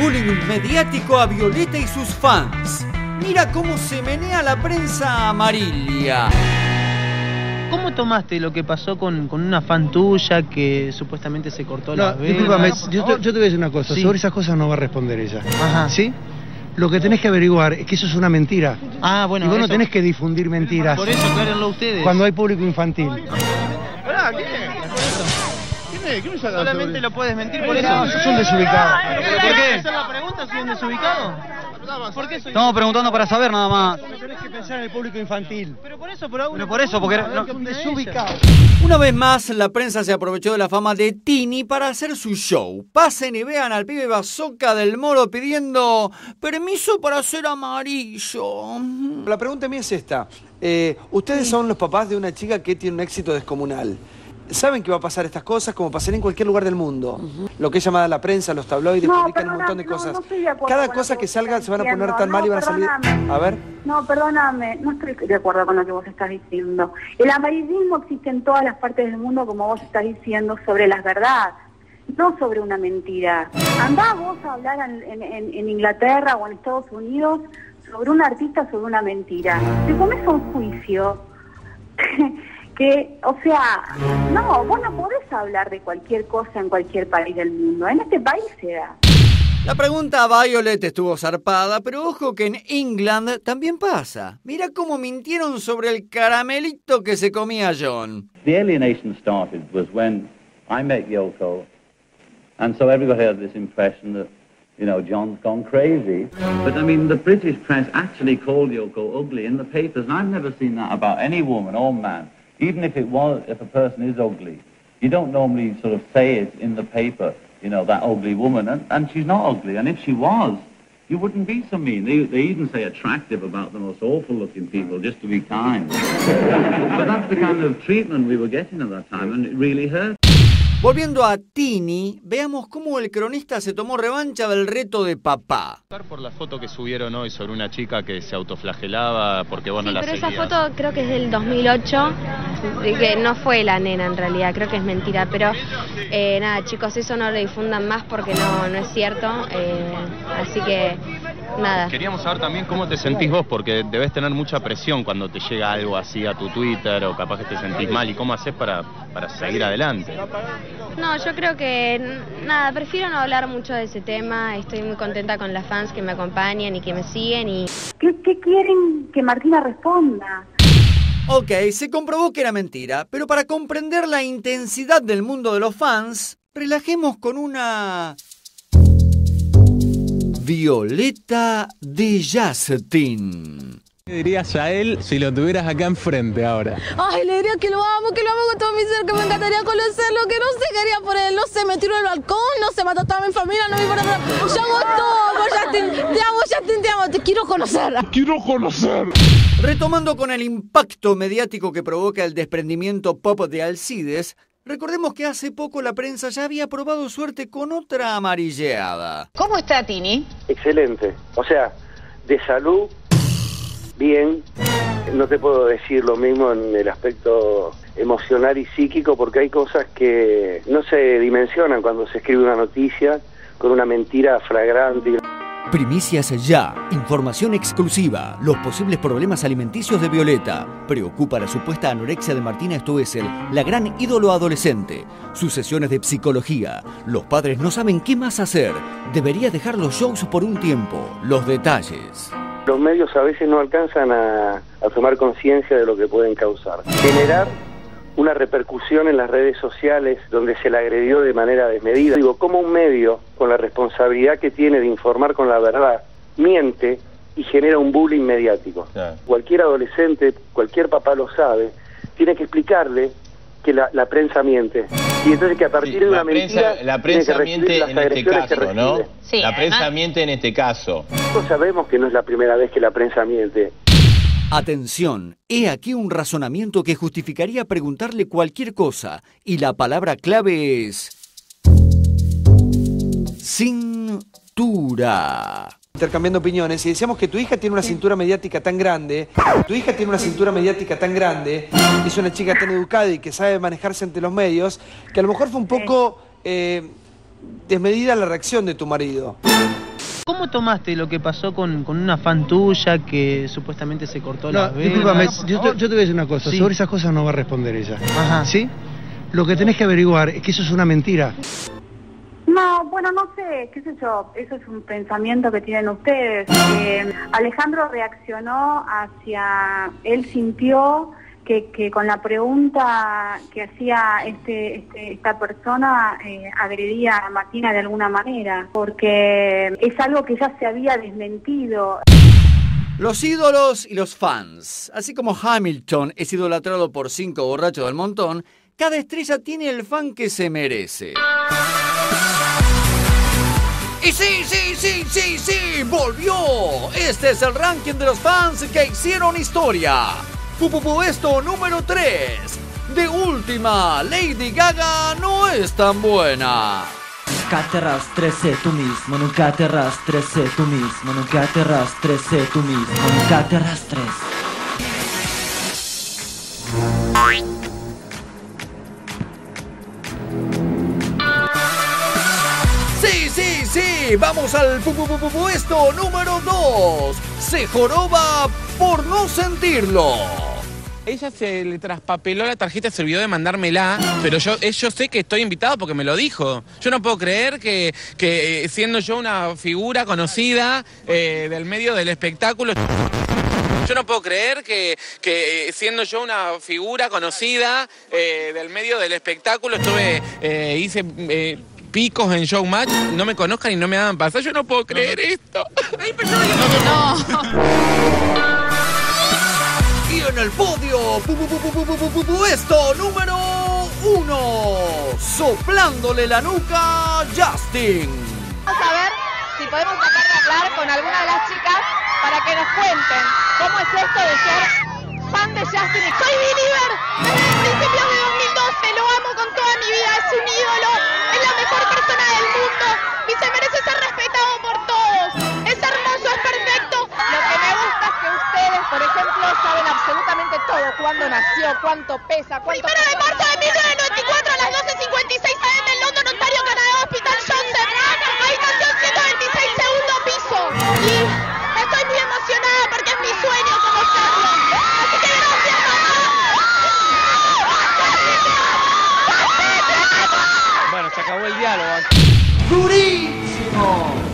bullying mediático a Violeta y sus fans. Mira cómo se menea la prensa amarilla. ¿Cómo tomaste lo que pasó con, con una fan tuya que supuestamente se cortó No, la venas? discúlpame, yo te, yo te voy a decir una cosa, Sí. sobre esas cosas no va a responder ella. Ajá. ¿Sí? Lo que tenés que averiguar es que eso es una mentira. Ah, bueno, y vos no tenés que difundir mentiras Por eso, aclárenlo ustedes. cuando hay público infantil. Solamente lo puedes mentir por eso. No, sos un desubicado. ¿Pero por qué? hacer la pregunta si es un desubicado? ¿Por qué soy Estamos preguntando para saber nada más. Tenés que pensar en el público infantil. Pero por eso, por ahora. Pero por eso, porque no- un desubicado. Una vez más, la prensa se aprovechó de la fama de Tini para hacer su show. Pasen y vean al pibe bazooka del moro pidiendo permiso para ser amarillo. La pregunta mía es esta. Eh, ustedes son los papás de una chica que tiene un éxito descomunal. Saben que va a pasar estas cosas como pasaría en cualquier lugar del mundo. Lo que es llamada la prensa, los tabloides, No, publican un montón de no, cosas. no estoy de Cada cosa que salga se van a poner tan mal y van a No, salir. A ver. No, perdóname, no estoy de acuerdo con lo que vos estás diciendo. El amarillismo existe en todas las partes del mundo, como vos estás diciendo, sobre las verdades, no sobre una mentira. Andá vos a hablar en- en Inglaterra o en Estados Unidos sobre un artista, sobre una mentira. Te comes un juicio que, o sea, no, vos no podés hablar de cualquier cosa en cualquier país del mundo. En este país se da. La pregunta a Violet estuvo zarpada, pero ojo que en England también pasa. Mira cómo mintieron sobre el caramelito que se comía John. The alienation started was when I met Yoko, and so everybody had this impression that, you know, John's gone crazy. But I mean, the British press actually called Yoko ugly in the papers, and I've never seen that about any woman or man. Even if it was, if a person is ugly, you don't normally sort of say it in the paper, you know, that ugly woman, and, and she's not ugly, and if she was, you wouldn't be so mean. They, they even say attractive about the most awful looking people just to be kind. but that's the kind of treatment we were getting at that time, and it really hurt. Volviendo a Tini, veamos cómo el cronista se tomó revancha del reto de papá. Por la foto que subieron hoy sobre una chica que se autoflagelaba porque vos no Sí, la pero esa foto creo que es del 2008, así que no fue la nena en realidad, creo que es mentira, pero eh, nada chicos, eso no lo difundan más porque no, no es cierto, eh, así que nada. Queríamos saber también cómo te sentís vos, porque debes tener mucha presión cuando te llega algo así a tu Twitter o capaz que te sentís mal y cómo haces para, para seguir adelante. No, yo creo que nada, prefiero no hablar mucho de ese tema, estoy muy contenta con las fans que me acompañan y que me siguen y ¿Qué, qué quieren que Martina responda? Ok, se comprobó que era mentira, pero para comprender la intensidad del mundo de los fans, relajemos con una... Violeta de Justin. ¿Qué dirías a él si lo tuvieras acá enfrente ahora? Ay, le diría que lo amo, que lo amo con todo mi ser, que me encantaría conocerlo, que no sé qué haría por él, no sé, me tiro del balcón, no sé, mato a toda mi familia, no me importa nada. Yo hago todo, por Justin, te amo, Justin, te amo, te quiero conocer. Quiero conocer. Retomando con el impacto mediático que provoca el desprendimiento pop de Alcides, recordemos que hace poco la prensa ya había probado suerte con otra amarilleada. ¿Cómo está Tini? Excelente. O sea, de salud, bien. No te puedo decir lo mismo en el aspecto emocional y psíquico porque hay cosas que no se dimensionan cuando se escribe una noticia con una mentira flagrante. Primicias ya, información exclusiva, los posibles problemas alimenticios de Violeta. Preocupa la supuesta anorexia de Martina Stoessel, la gran ídolo adolescente. Sus sesiones de psicología. Los padres no saben qué más hacer. Debería dejar los shows por un tiempo. Los detalles. Los medios a veces no alcanzan a, a tomar conciencia de lo que pueden causar. Generar una repercusión en las redes sociales donde se la agredió de manera desmedida. Digo, como un medio, con la responsabilidad que tiene de informar con la verdad, miente y genera un bullying mediático. Cualquier adolescente, cualquier papá lo sabe, tiene que explicarle que la, la prensa miente. Y entonces que a partir de una La prensa, mentira... la prensa miente las en este caso, ¿no? recibe. la prensa miente en este caso. Nosotros sabemos que no es la primera vez que la prensa miente. Atención, he aquí un razonamiento que justificaría preguntarle cualquier cosa, y la palabra clave es... Cintura. intercambiando opiniones y decíamos que tu hija tiene una cintura mediática tan grande, tu hija tiene una cintura mediática tan grande, es una chica tan educada y que sabe manejarse ante los medios, que a lo mejor fue un poco eh, desmedida la reacción de tu marido. ¿Cómo tomaste lo que pasó con, con una fan tuya que supuestamente se cortó No, la venas? yo te, yo te voy a decir una cosa, Sí. sobre esas cosas no va a responder ella. Ajá. ¿Sí? Lo que tenés que averiguar es que eso es una mentira. No, bueno, no sé, qué sé yo, eso es un pensamiento que tienen ustedes. Eh, Alejandro reaccionó hacia, él sintió que, que con la pregunta que hacía este, este- esta persona eh, agredía a Martina de alguna manera, porque es algo que ya se había desmentido. Los ídolos y los fans. Así como Hamilton es idolatrado por cinco borrachos del montón, cada estrella tiene el fan que se merece. Y sí, sí, sí, sí, sí, volvió. Este es el ranking de los fans que hicieron historia. Pupupuesto número 3. De última, Lady Gaga no es tan buena. Nunca te tú mismo, nunca te arrastres, sé tú mismo, nunca te arrastres, sé tú mismo, nunca te arrastres. Sí, sí, sí, vamos al pu- pu- pu- pu- puesto número 2. Se joroba por no sentirlo. Ella se le traspapeló la tarjeta, se olvidó de mandármela, pero yo, eh, yo sé que estoy invitado porque me lo dijo. Yo no puedo creer que, que eh, siendo yo una figura conocida eh, del medio del espectáculo... Yo no puedo creer que, que siendo yo una figura conocida eh, del medio del espectáculo, estuve, eh, hice picos en Showmatch, no me conozcan y no me hagan pasar. Yo no puedo creer esto. Ay, pero Y en el podio, pu- pu- pu- pu- pu- pu- pu- puesto número 1. Soplándole la nuca, Justin. Vamos a ver si podemos tratar de hablar con alguna de las chicas para que nos cuenten cómo es esto de ser fan de Justin. Soy believer desde de 2012, lo amo con toda mi vida, cuándo nació, cuánto pesa, cuánto... Primero de marzo de 1994 a las 12.56 AM en London, Ontario, Canadá, Hospital Johnson, habitación 126, segundo piso. Y estoy muy emocionada porque es mi sueño conocerlo. Así que gracias. Bueno, se acabó el diálogo. ¡Durísimo!